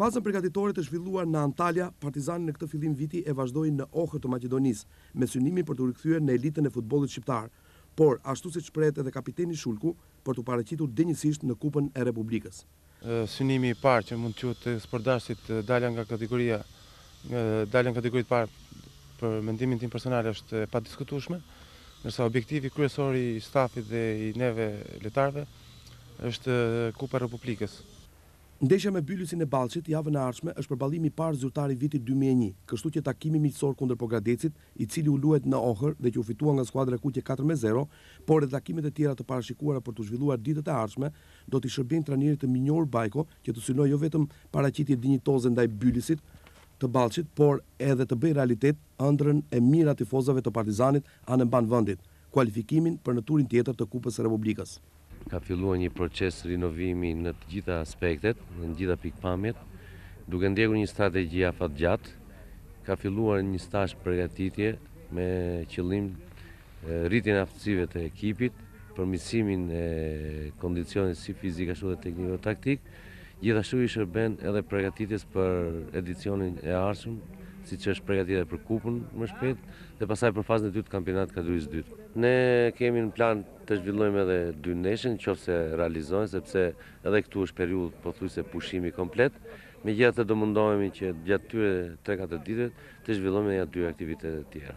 Fazën përgatitore të zhvilluar në Antalya, Partizani në këtë fillim viti e vazhdoi në Ohër të Maqedonisë, me synimin për t'u rikthyer në elitën e futbollit shqiptar, por, ashtu siç shprehet edhe kapiteni Shulku, për t'u paraqitur denjësisht në Kupën e Republikës. Synimi i parë që mund të quhet tek sportdashësit dalja nga kategoria dalja në kategori të parë për mendimin tim personal është e padiskutueshme, ndërsa objektivi kryesor i stafit dhe i neve lojtarëve është Kupa e Republikës. Ndeshja me Bylisin e Ballshit javën e ardhshme është përballimi i parë zyrtar i vitit dy mijë e një, kështu që takimi miqësor kundër Pogradecit, i cili u luajt në Ohër dhe që u fitua nga skuadra e kuqe katër me zero, por edhe takimet e tjera të parashikuara për t'u zhvilluar ditët e ardhshme, Do t'i shërbejnë trajnerit të mirënjohur Bajko që të synojë jo vetëm paraqitje dinjitoze ndaj Bylisit të Ballshit, por edhe të bëjë realitet ëndrrën e mijëra tifozëve të Partizanit anë e mbanë vendit, kualifikimin për në turin tjetër të Kupës së Republikës. Ka filluar një proces rinovimi në të gjitha aspektet, në të gjitha pikëpamjet, duke ndjekur një strategji afatgjatë. Ka filluar një stazh përgatitje me qëllim rritjen e aftësive të ekipit, përmirësimin e kondicionit si fizik ashtu dhe tekniko-taktik, gjithashtu i shërben edhe pregatitjes për edicionin e ardhshëm, siç është pregatitja për kupën më shpejt dhe pastaj për fazën e dytë të kampionatit kategorisë së dytë. Ne kemi në plan të zhvillojmë edhe dy ndeshje, në qoftë se realizohen, sepse edhe këtu është periudhë pothuajse pushimi komplet, megjithatë do mundohemi që gjatë këtyre 3-4 ditëve, Të zhvillojmë edhe dy aktivitete të tjera.